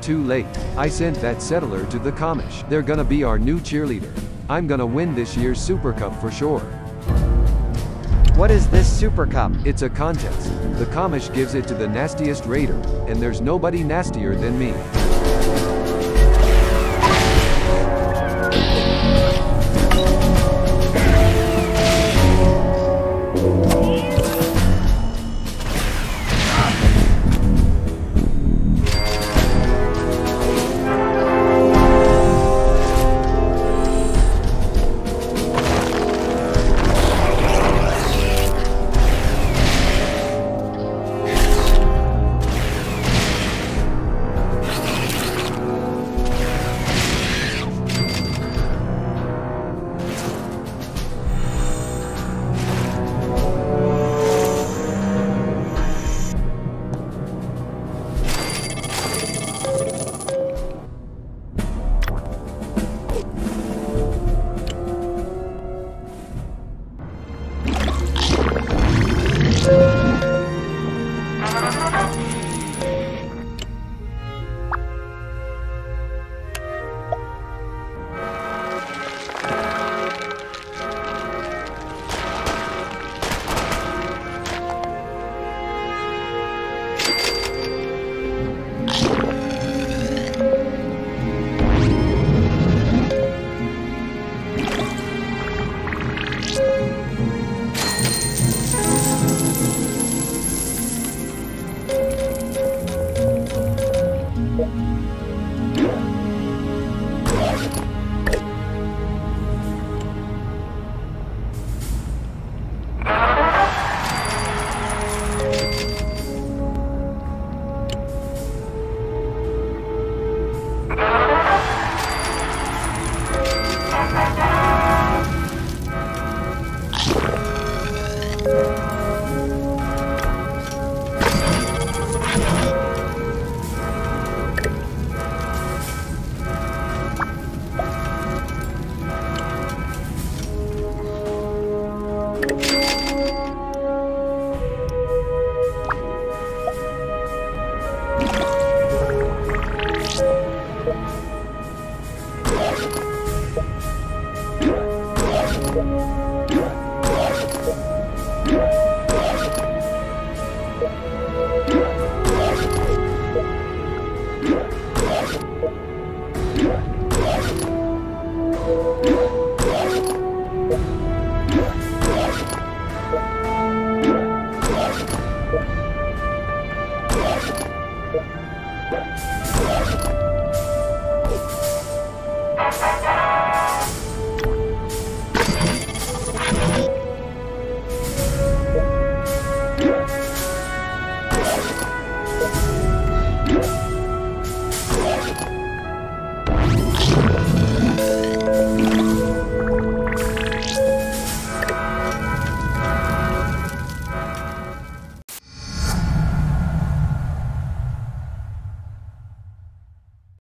too late. I sent that settler to the Comish. They're gonna be our new cheerleader. I'm gonna win this year's Super Cup for sure. What is this Super Cup? It's a contest. The Comish gives it to the nastiest raider, and there's nobody nastier than me.